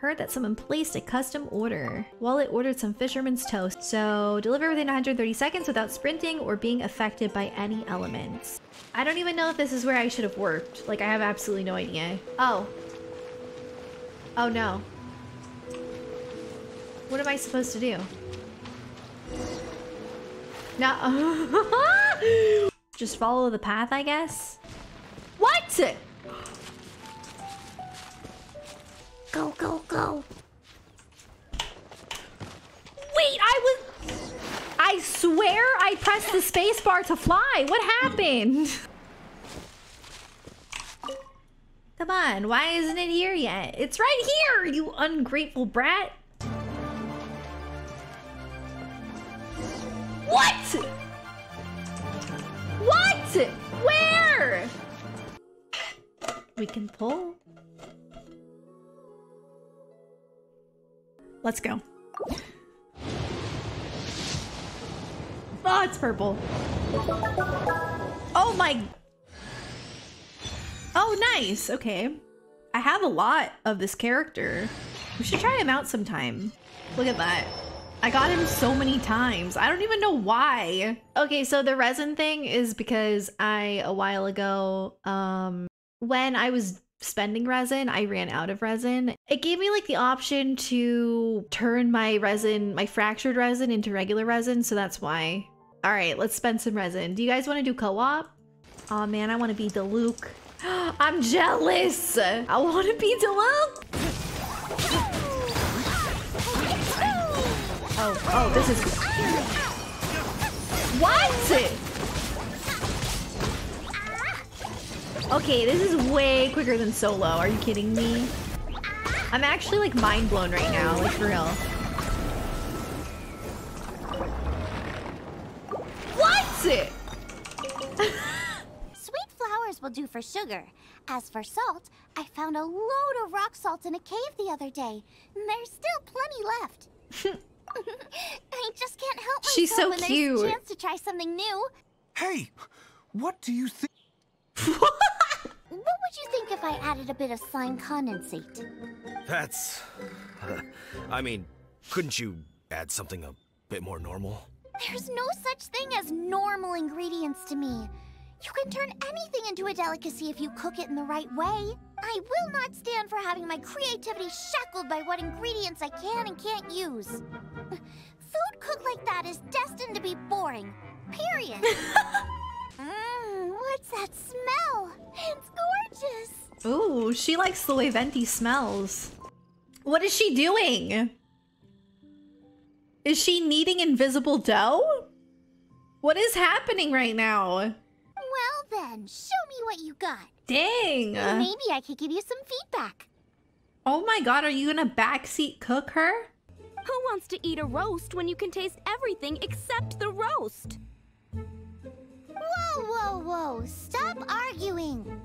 Heard that someone placed a custom order. Wallet ordered some fisherman's toast. So deliver within 130 seconds without sprinting or being affected by any elements. I don't even know if this is where I should have worked. Like I have absolutely no idea. Oh. Oh no. What am I supposed to do? No. Just follow the path, I guess. What? Go, go, go. Wait, I was... I swear I pressed the space bar to fly. What happened? Come on, why isn't it here yet? It's right here, you ungrateful brat. What? What? Where? We can pull. Let's go. Oh, it's purple. Oh my... Oh, nice. Okay. I have a lot of this character. We should try him out sometime. Look at that. I got him so many times. I don't even know why. Okay, so the resin thing is because I, a while ago, um, when I was spending resin, I ran out of resin. It gave me like the option to turn my resin, my fractured resin into regular resin, so that's why. All right, let's spend some resin. Do you guys want to do co-op? Oh man, I want to be Diluc. I'm jealous. I want to be Diluc. Oh, oh, this is... What? Okay, this is way quicker than solo. Are you kidding me? I'm actually like mind blown right now, like for real. What? Sweet flowers will do for sugar. As for salt, I found a load of rock salt in a cave the other day. And there's still plenty left. I just can't help myself She's so when cute. there's a chance to try something new. Hey, what do you think? What would you think if I added a bit of slime condensate? That's. I mean, couldn't you add something a bit more normal? There's no such thing as normal ingredients to me. You can turn anything into a delicacy if you cook it in the right way. I will not stand for having my creativity shackled by what ingredients I can and can't use. Food cooked like that is destined to be boring. Period. Mmm, what's that smell? It's gorgeous. Ooh, she likes the way Venti smells. What is she doing? Is she kneading invisible dough? What is happening right now? Well then, show me what you got. Dang. Maybe I could give you some feedback. Oh my god, are you gonna backseat cook her? Who wants to eat a roast when you can taste everything except the roast? Whoa, whoa. Stop arguing.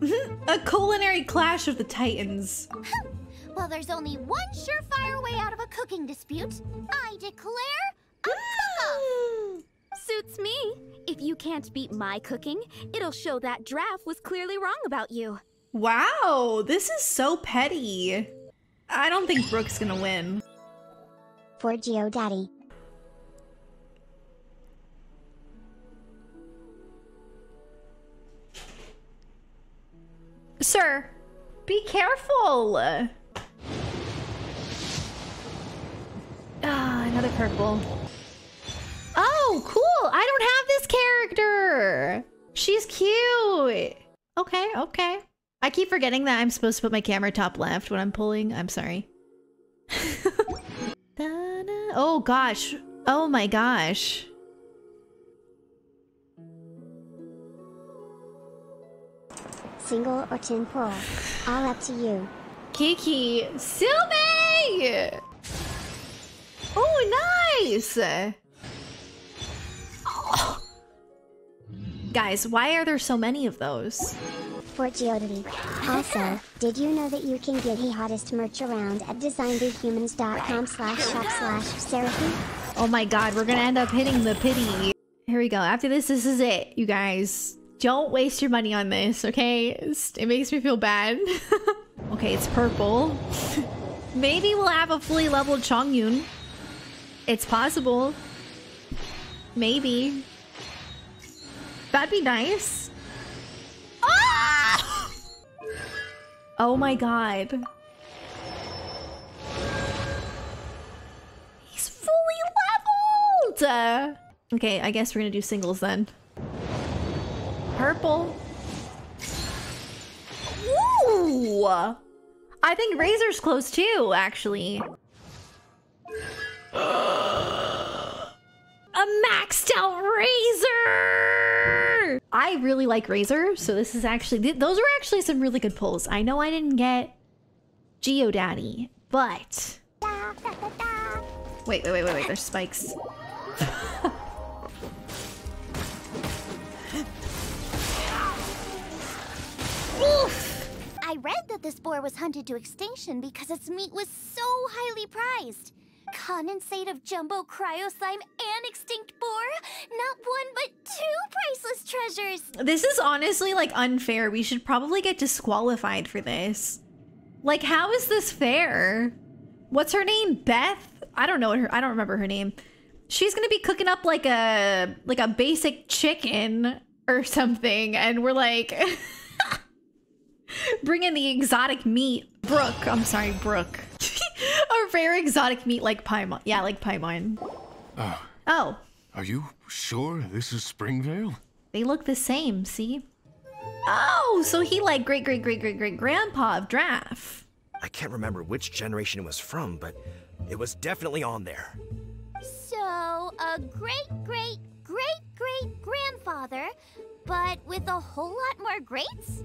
A culinary clash of the titans. Well, there's only one surefire way out of a cooking dispute. I declare a cook-off. Suits me. If you can't beat my cooking, it'll show that Draff was clearly wrong about you. Wow, this is so petty. I don't think Brooke's gonna win. For GeoDaddy. Sir, be careful. Ah, another purple. Oh, cool. I don't have this character. She's cute. Okay, okay. I keep forgetting that I'm supposed to put my camera top left when I'm pulling. I'm sorry. Oh gosh. Oh my gosh. Single or tin pull. All up to you. Kiki. Sylvie! Oh, nice! Oh. Guys, why are there so many of those? For GeoDaddy. Also, did you know that you can get the hottest merch around at designbyhumans.com slash shop slash seraphim? Oh my god, we're gonna end up hitting the pity. Here we go. After this, this is it, you guys. Don't waste your money on this, okay? It makes me feel bad. Okay, it's purple. Maybe we'll have a fully leveled Chongyun. It's possible. Maybe. That'd be nice. Ah! Oh my god. He's fully leveled! Okay, I guess we're gonna do singles then. Purple. Ooh! I think Razor's close too, actually. A maxed out Razor! I really like Razor, so this is actually, th those were actually some really good pulls. I know I didn't get Geodaddy, but... Wait, wait, wait, wait, wait, there's spikes. Oof! I read that this boar was hunted to extinction because its meat was so highly prized. Condensate of jumbo cryo slime and extinct boar? Not one, but two priceless treasures! This is honestly like unfair. We should probably get disqualified for this. Like, how is this fair? What's her name? Beth? I don't know her I don't remember her name. She's gonna be cooking up like a like a basic chicken or something, and we're like bringing the exotic meat. Brooke, I'm sorry, Brooke. a rare exotic meat like Paimon. Yeah, like Paimon. Oh, Oh, are you sure this is Springvale? They look the same, see? Oh, so he like great great great great great grandpa of Draff. I can't remember which generation it was from, but it was definitely on there. So, a great, great, great, great grandfather, but with a whole lot more greats?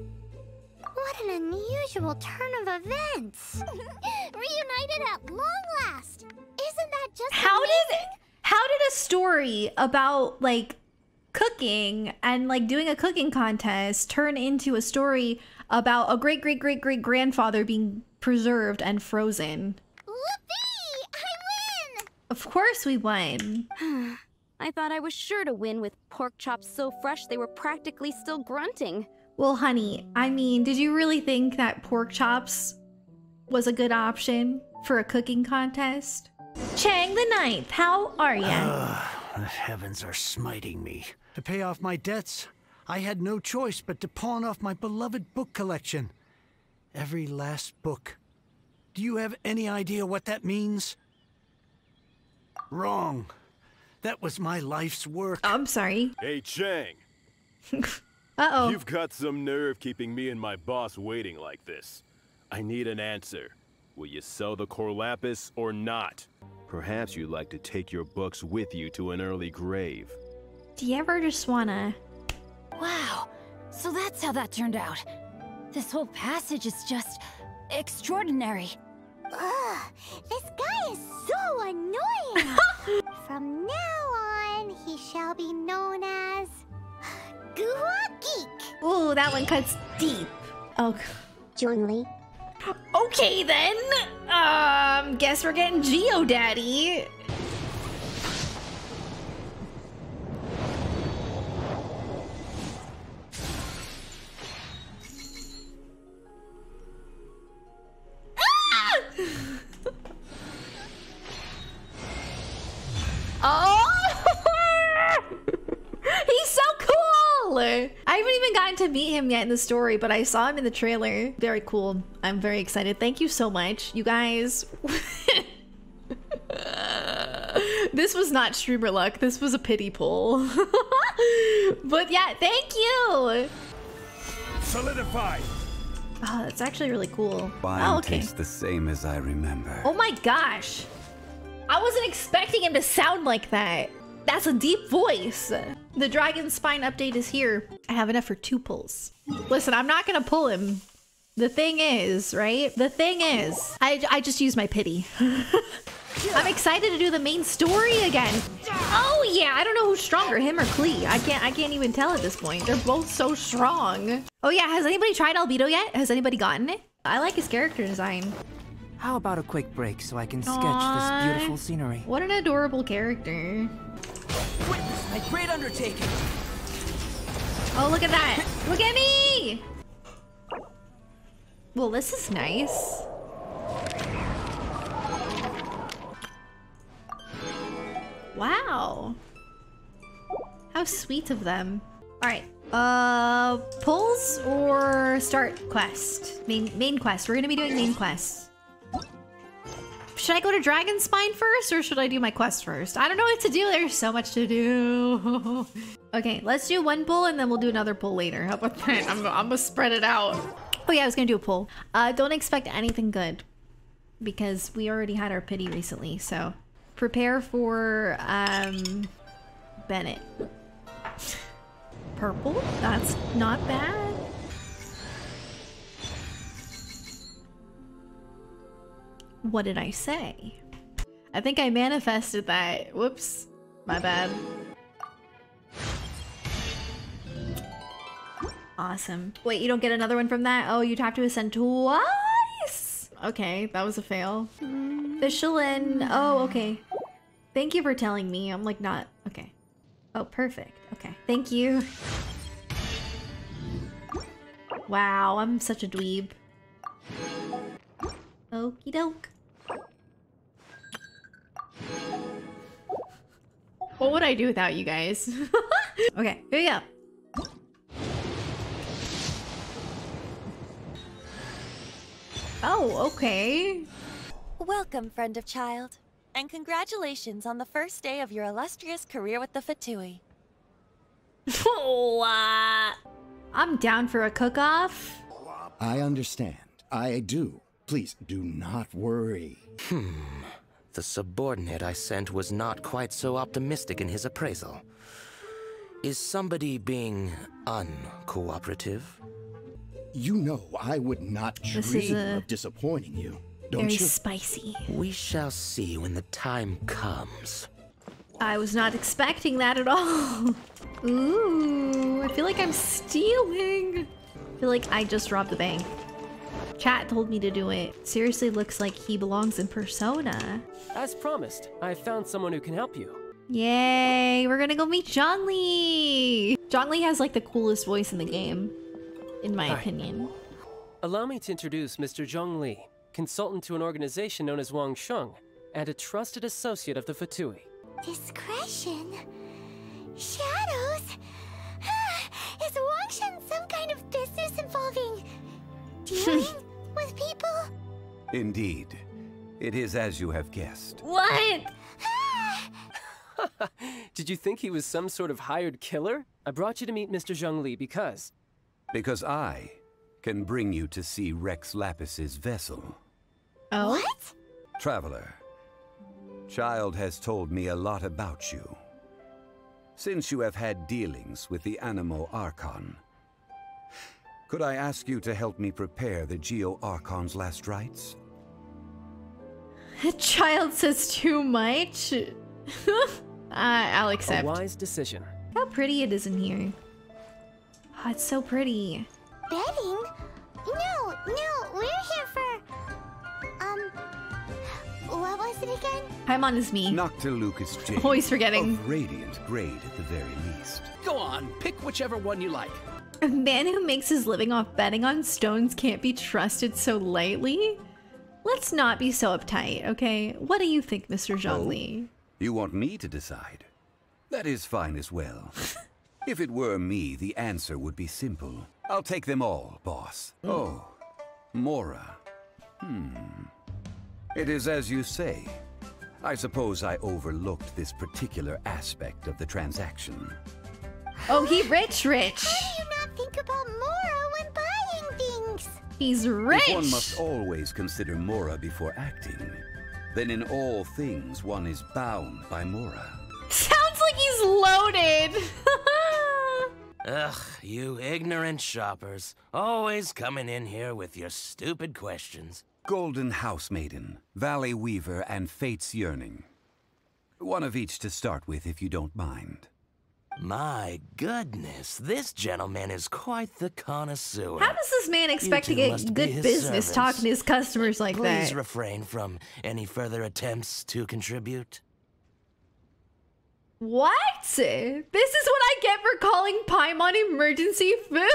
What an unusual turn of events! Reunited at long last! Isn't that just How did how did a story about like cooking and like doing a cooking contest turn into a story about a great great great great grandfather being preserved and frozen? Whoopee! I win! Of course we won. I thought I was sure to win with pork chops so fresh they were practically still grunting. Well, honey, I mean, did you really think that pork chops was a good option for a cooking contest? Chang the Ninth, how are ya? The heavens are smiting me. To pay off my debts, I had no choice but to pawn off my beloved book collection. Every last book. Do you have any idea what that means? Wrong. That was my life's work. I'm sorry. Hey, Chang, Uh-oh. you've got some nerve keeping me and my boss waiting like this. I need an answer. Will you sell the Cor Lapis or not? Perhaps you'd like to take your books with you to an early grave. Do you ever just wanna... Wow, so that's how that turned out. This whole passage is just extraordinary. Ugh, this guy is so annoying! Ooh, that one cuts deep. Oh, Zhongli, okay then. Um, guess we're getting Geodaddy. Oh! Yet in the story, but I saw him in the trailer. Very cool. I'm very excited. Thank you so much, you guys. this was not streamer luck. This was a pity pull. but yeah, thank you. Solidify! Oh, that's actually really cool. Wine Oh, okay. tastes the same as I remember. Oh my gosh. I wasn't expecting him to sound like that. That's a deep voice. The Dragonspine update is here. I have enough for two pulls. Listen, I'm not gonna pull him. The thing is, right? The thing is, I, I just use my pity. I'm excited to do the main story again. Oh yeah, I don't know who's stronger, him or Klee. I can't I can't even tell at this point. They're both so strong. Oh yeah, has anybody tried Albedo yet? Has anybody gotten it? I like his character design. How about a quick break so I can sketch Aw. this beautiful scenery? What an adorable character. Witness my great undertaking! Oh, look at that. Look at me. Well, this is nice. Wow. How sweet of them. Alright. Uh, pulls or start quest? Main, main quest. We're gonna be doing main quest. Should I go to Dragonspine first or should I do my quest first? I don't know what to do. There's so much to do. okay, let's do one pull and then we'll do another pull later. How about that? I'm, I'm gonna spread it out. Oh yeah, I was gonna do a pull. Uh, don't expect anything good because we already had our pity recently. So prepare for um, Bennett. Purple? That's not bad. What did I say? I think I manifested that. Whoops. My bad. Awesome. Wait, you don't get another one from that? Oh, you'd have to ascend twice? Okay, that was a fail. Fishelin. Oh, okay. Thank you for telling me. I'm like not... Okay. Oh, perfect. Okay. Thank you. Wow, I'm such a dweeb. Okie doke. What would I do without you guys? okay, here we go. Oh, okay. Welcome, friend of Childe. And congratulations on the first day of your illustrious career with the Fatui. oh, uh, I'm down for a cook-off. I understand. I do. Please do not worry. Hmm. The subordinate I sent was not quite so optimistic in his appraisal. Is somebody being uncooperative? You know I would not This dream of disappointing you, don't Very you? spicy. We shall see when the time comes. I was not expecting that at all. Ooh, I feel like I'm stealing. I feel like I just robbed the bank. Chat told me to do it. Seriously looks like he belongs in Persona. As promised, I found someone who can help you. Yay, we're gonna go meet Zhongli. Zhongli has like the coolest voice in the game, in my Hi. opinion. Allow me to introduce Mr. Zhongli, consultant to an organization known as Wangsheng, and a trusted associate of the Fatui. Discretion? Shadows? Ah, is Wangsheng some kind of business involving dealing with people? Indeed. It is as you have guessed. What? Did you think he was some sort of hired killer? I brought you to meet Mr. Zhongli because Because I can bring you to see Rex Lapis's vessel. Oh? What? Traveler, Childe has told me a lot about you. Since you have had dealings with the Anemo Archon, could I ask you to help me prepare the Geo Archon's last rites? A Childe says too much. uh, I'll accept. a wise decision. How pretty it is in here. Oh, it's so pretty. Betting? No, no, we're here for. Um. What was it again? Paimon is me. Noctilucous Jade. Always forgetting. Of radiant grade at the very least. Go on, pick whichever one you like. A man who makes his living off betting on stones can't be trusted so lightly? Let's not be so uptight, okay? What do you think, Mr. Zhongli? You want me to decide? That is fine as well. if it were me, the answer would be simple. I'll take them all, boss. Oh, Mora. Hmm. It is as you say. I suppose I overlooked this particular aspect of the transaction. Oh, he rich, rich. Things? He's If rich. one must always consider Mora before acting, then in all things one is bound by Mora. Sounds like he's loaded. Ugh, you ignorant shoppers. Always coming in here with your stupid questions. Golden House Maiden, Valley Weaver, and Fate's Yearning. One of each to start with, if you don't mind. My goodness, this gentleman is quite the connoisseur. How does this man expect to get good business servants. talking to his customers like Please that? Please refrain from any further attempts to contribute. What? This is what I get for calling Paimon emergency food?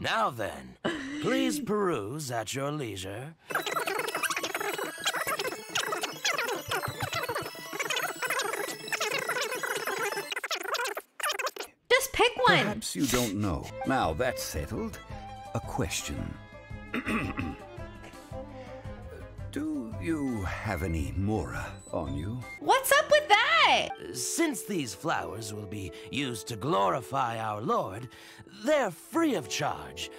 Now then, please peruse at your leisure. One. Perhaps you don't know. Now that's settled. A question. Do you have any Mora on you? What's up with that? Since these flowers will be used to glorify our Lord, they're free of charge.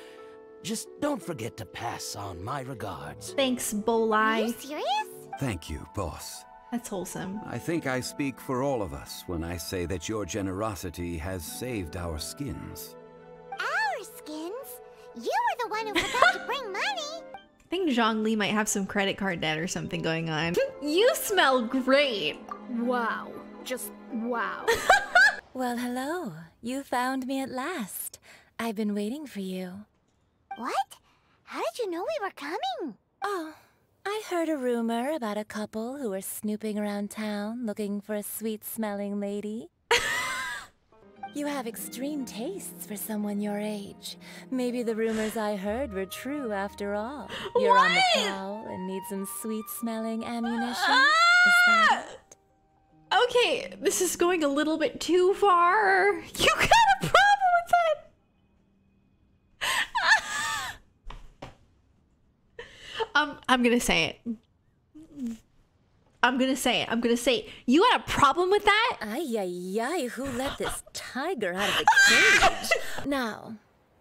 Just don't forget to pass on my regards. Thanks, Bolai. serious? Thank you, boss. That's wholesome. I think I speak for all of us when I say that your generosity has saved our skins. Our skins? You were the one who forgot to bring money. I think Zhongli might have some credit card debt or something going on. you smell great. Wow. Just wow. Well, hello. You found me at last. I've been waiting for you. What? How did you know we were coming? Oh, I heard a rumor about a couple who were snooping around town looking for a sweet smelling lady. you have extreme tastes for someone your age. Maybe the rumors I heard were true after all. You're on the prowl and need some sweet smelling ammunition. Ah! That? Okay, this is going a little bit too far. You got a problem with that? Um, I'm gonna say it. I'm gonna say it. I'm gonna say it. You had a problem with that? Ay, ay, ay, who let this tiger out of the cage? now,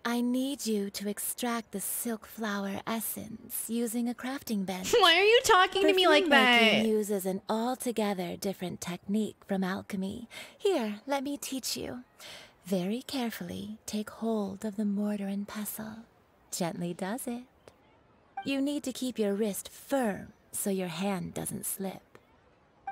I need you to extract the silk flower essence using a crafting bench. Why are you talking to me like Perfume that? uses an altogether different technique from alchemy. Here, let me teach you. Very carefully take hold of the mortar and pestle. Gently does it. You need to keep your wrist firm so your hand doesn't slip.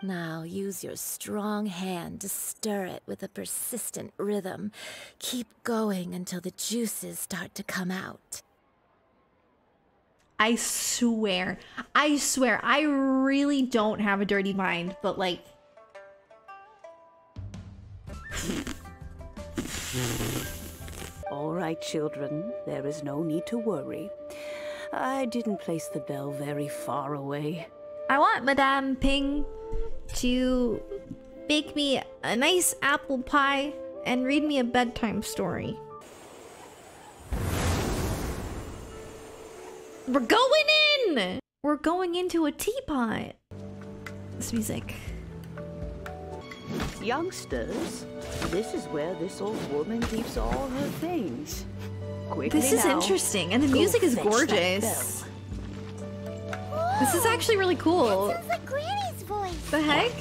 Now use your strong hand to stir it with a persistent rhythm. Keep going until the juices start to come out. I swear, I swear, I really don't have a dirty mind, but like, All right, children, there is no need to worry. I didn't place the bell very far away. I want Madame Ping to bake me a nice apple pie and read me a bedtime story. We're going in! We're going into a teapot. This music. Youngsters, this is where this old woman keeps all her things. Quickly This is now, interesting, and the go music is gorgeous. bell. This is actually really cool. Sounds like Granny's voice. The heck?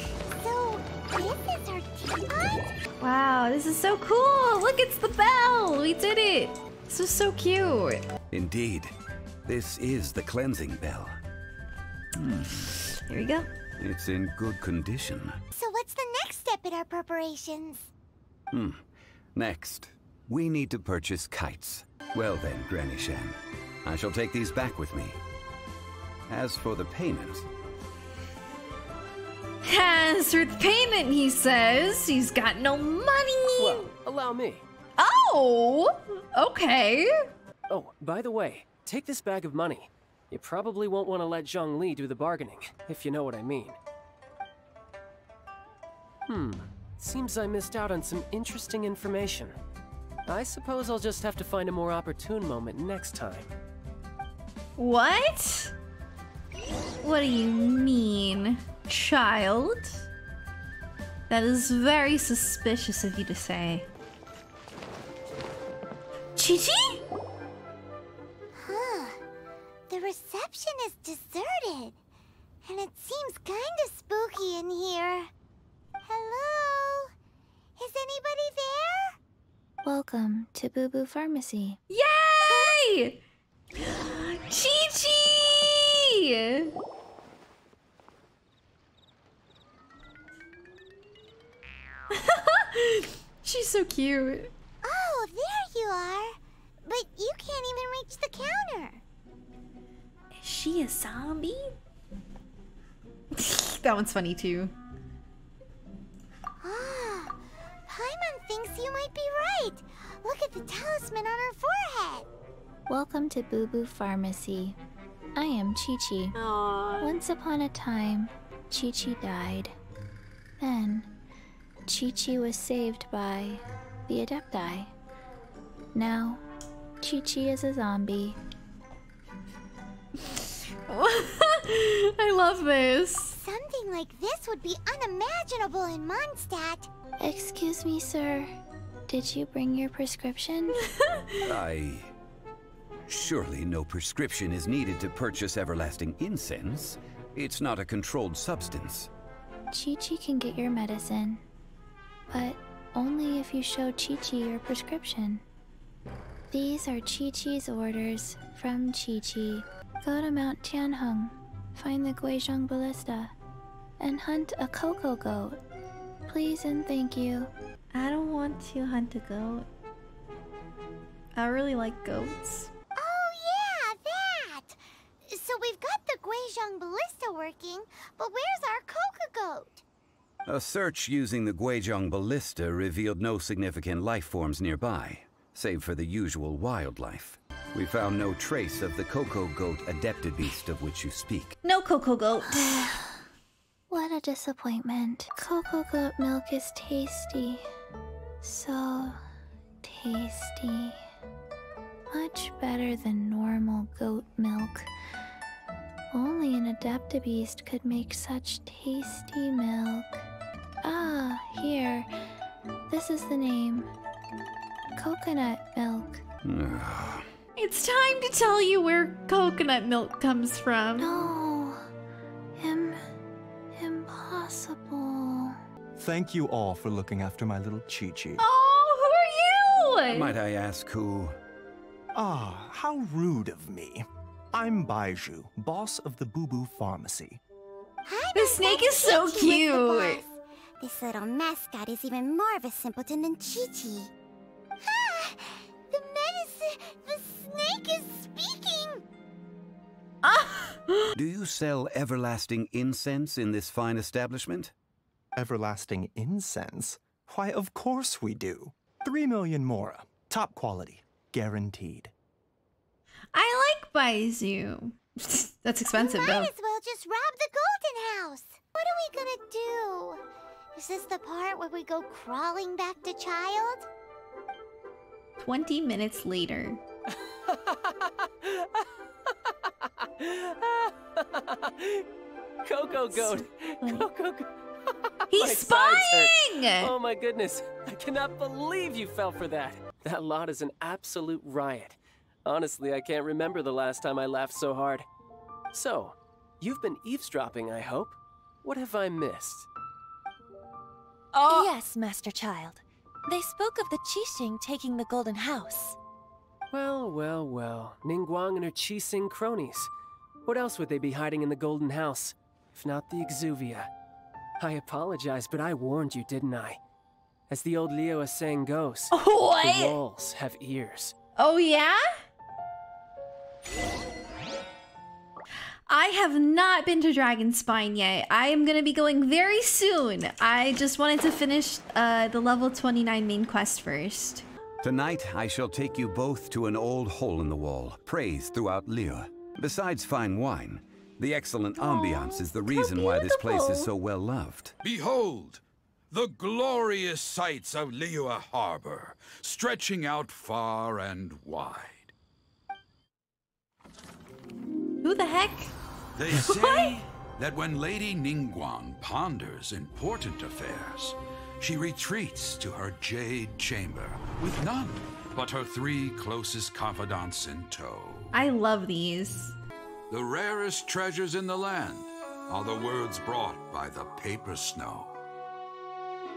So, this is her teapot? Wow, this is so cool! Look, it's the bell! We did it! This is so cute. Indeed. This is the cleansing bell. Hmm. Here we go. It's in good condition. So what's the next step in our preparations? Hmm. Next, we need to purchase kites. Well then, Granny Shan, I shall take these back with me. As for the payment, As for the payment, he says he's got no money. Well, allow me. Oh, okay. Oh, by the way, take this bag of money. You probably won't want to let Zhongli do the bargaining, if you know what I mean. Hmm. Seems I missed out on some interesting information. I suppose I'll just have to find a more opportune moment next time. What? What do you mean, Childe? That is very suspicious of you to say. Qiqi? Huh. The reception is deserted. And it seems kind of spooky in here. Hello? Is anybody there? Welcome to Bubu Pharmacy. Yay! Qiqi! She's so cute. Oh, there you are. But you can't even reach the counter. Is she a zombie? that one's funny too. Might be right. Look at the talisman on her forehead. Welcome to Bubu Pharmacy. I am Chi Chi. Once upon a time, Qiqi died. Then, Qiqi was saved by the Adepti. Now, Qiqi is a zombie. I love this. Something like this would be unimaginable in Mondstadt. Excuse me, sir. Did you bring your prescription? I. Surely no prescription is needed to purchase everlasting incense. It's not a controlled substance. Qiqi can get your medicine, but only if you show Qiqi your prescription. These are Qiqi's orders from Qiqi. Go to Mount Tianheng, find the Guizhong Ballista, and hunt a cocoa goat. Please and thank you. I don't want to hunt a goat. I really like goats. Oh, yeah, that! So we've got the Guizhong Ballista working, but where's our Coca Goat? A search using the Guizhong ballista revealed no significant life forms nearby, save for the usual wildlife. We found no trace of the Cocoa Goat adapted beast of which you speak. No cocoa goat. What a disappointment. Cocoa goat milk is tasty. So tasty. Much better than normal goat milk. Only an Adaptabeast could make such tasty milk. Ah, here. This is the name. Coconut milk. It's time to tell you where coconut milk comes from. No. Thank you all for looking after my little Qiqi. Oh, who are you? Might I ask who? Ah, how rude of me. I'm Baizhu, boss of the Bubu Pharmacy. Hi, The snake is so Qiqi cute. This little mascot is even more of a simpleton than Qiqi. Ah! The medicine... The snake is speaking! Ah! Do you sell everlasting incense in this fine establishment? Everlasting incense? Why, of course we do. Three million mora. Top quality. Guaranteed. I like Baizhu. That's expensive we Might though. as well just rob the Golden House. What are we gonna do? Is this the part where we go crawling back to Childe? 20 minutes later. Coco Goat! Coco Goat! He's My spying! Oh my goodness. I cannot believe you fell for that. That lot is an absolute riot. Honestly, I can't remember the last time I laughed so hard. So, you've been eavesdropping, I hope. What have I missed? Oh. Yes, Master Childe. They spoke of the Qixing taking the Golden House. Well, well, well. Ningguang and her Qixing cronies. What else would they be hiding in the Golden House? If not the Exuvia. I apologize, but I warned you, didn't I? As the old Liyue saying goes, What? the walls have ears. Oh, yeah? I have not been to Dragonspine yet. I am going to be going very soon. I just wanted to finish uh, the level 29 main quest first. Tonight, I shall take you both to an old hole in the wall, praised throughout Liyue. Besides fine wine, the excellent ambiance is the reason why this place is so well loved. Behold, the glorious sights of Liyue Harbor, stretching out far and wide. Who the heck? They say that when Lady Ningguang ponders important affairs, she retreats to her jade chamber with none but her three closest confidants in tow. I love these. The rarest treasures in the land are the words brought by the paper snow.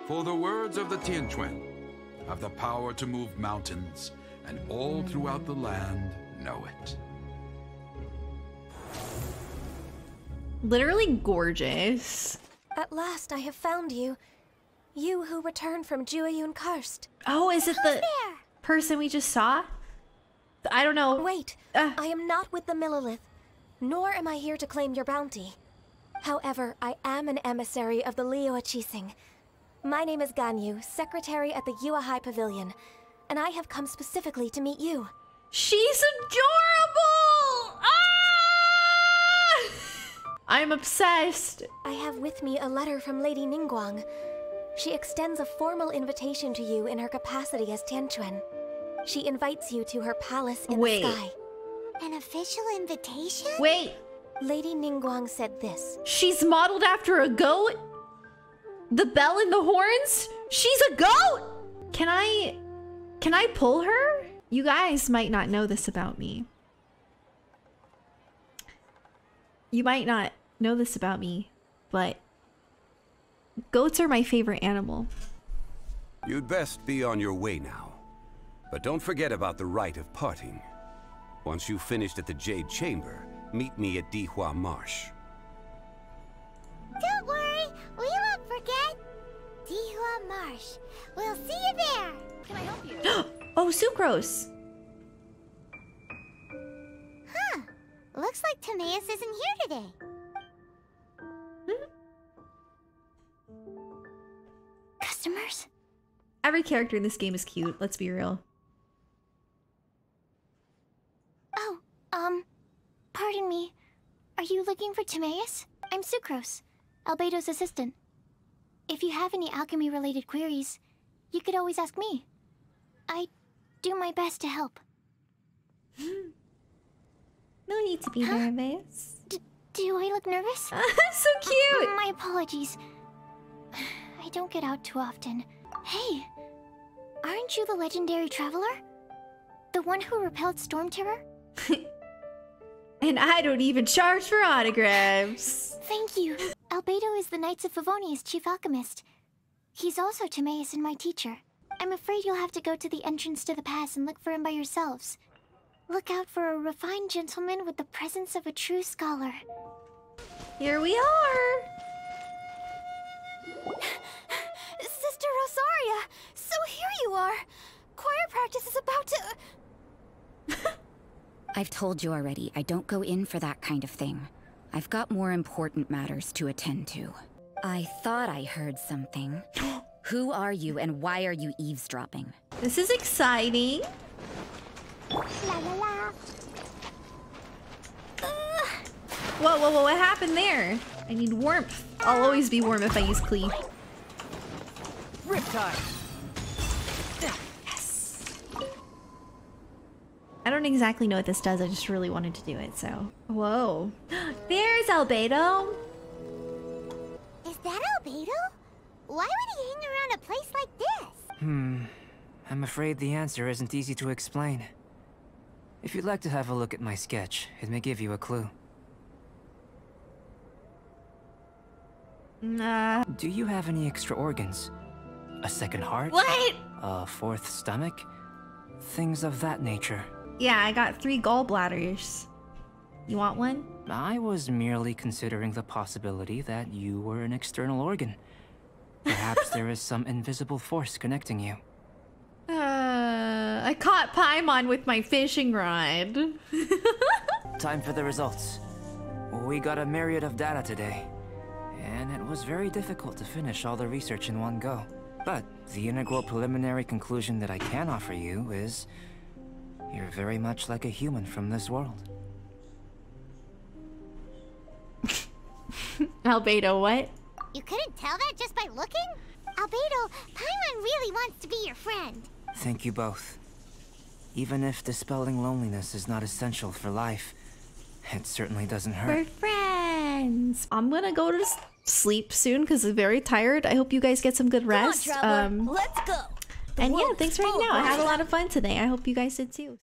For the words of the Tianquan have the power to move mountains, and all throughout the land know it. Literally gorgeous. At last I have found you. You who returned from Jueyun Karst. Oh, is it the person we just saw? I don't know. Wait, uh. I am not with the Millelith, nor am I here to claim your bounty. However, I am an emissary of the Liyue Qixing. My name is Ganyu, secretary at the Yuehai Pavilion. and I have come specifically to meet you. She's adorable! Ah! I'm obsessed. I have with me a letter from Lady Ningguang. She extends a formal invitation to you in her capacity as Tianquan. She invites you to her palace in Wait. the sky. An official invitation? Wait, Lady Ningguang said this. she's modeled after a goat? The bell and the horns? She's a goat! Can I... Can I pull her? You guys might not know this about me. You might not know this about me, but... Goats are my favorite animal. You'd best be on your way now. But don't forget about the rite of parting. Once you've finished at the Jade Chamber, meet me at Dihua Marsh. Don't worry, we won't forget. Dihua Marsh. We'll see you there. Can I help you? oh, Sucrose! huh. Looks like Timaeus isn't here today. Customers? Every character in this game is cute, let's be real. Oh, um, pardon me. Are you looking for Timaeus? I'm Sucrose, Albedo's assistant. If you have any alchemy-related queries, you could always ask me. I do my best to help. No need to be nervous. Do I look nervous? so cute! My apologies. I don't get out too often. Hey, aren't you the legendary traveler? The one who repelled Storm Terror? And I don't even charge for autographs. Thank you. Albedo is the Knights of Favonius's chief alchemist. He's also Timaeus and my teacher. I'm afraid you'll have to go to the entrance to the pass and look for him by yourselves. Look out for a refined gentleman with the presence of a true scholar. Here we are. Sister Rosaria! So here you are! Choir practice is about to. I've told you already, I don't go in for that kind of thing. I've got more important matters to attend to. I thought I heard something. Who are you and why are you eavesdropping? This is exciting. La la la. Whoa, whoa, whoa, what happened there? I need warmth. I'll always be warm if I use cleave. Riptide! I don't exactly know what this does, I just really wanted to do it, so. Whoa. There's Albedo! Is that Albedo? Why would he hang around a place like this? Hmm. I'm afraid the answer isn't easy to explain. If you'd like to have a look at my sketch, it may give you a clue. Nah. Do you have any extra organs? A second heart? What? A fourth stomach? Things of that nature. Yeah, I got three gallbladders. You want one? I was merely considering the possibility that you were an external organ. Perhaps there is some invisible force connecting you. Uh, I caught Paimon with my fishing rod. Time for the results. We got a myriad of data today, and it was very difficult to finish all the research in one go. But the integral preliminary conclusion that I can offer you is you're very much like a human from this world. Albedo, what? You couldn't tell that just by looking? Albedo, Paimon really wants to be your friend. Thank you both. Even if dispelling loneliness is not essential for life, it certainly doesn't hurt. We're friends. I'm gonna go to sleep soon because I'm very tired. I hope you guys get some good rest. traveler. um, Let's go. And yeah, thanks for hanging out. I had a lot of fun today. I hope you guys did too.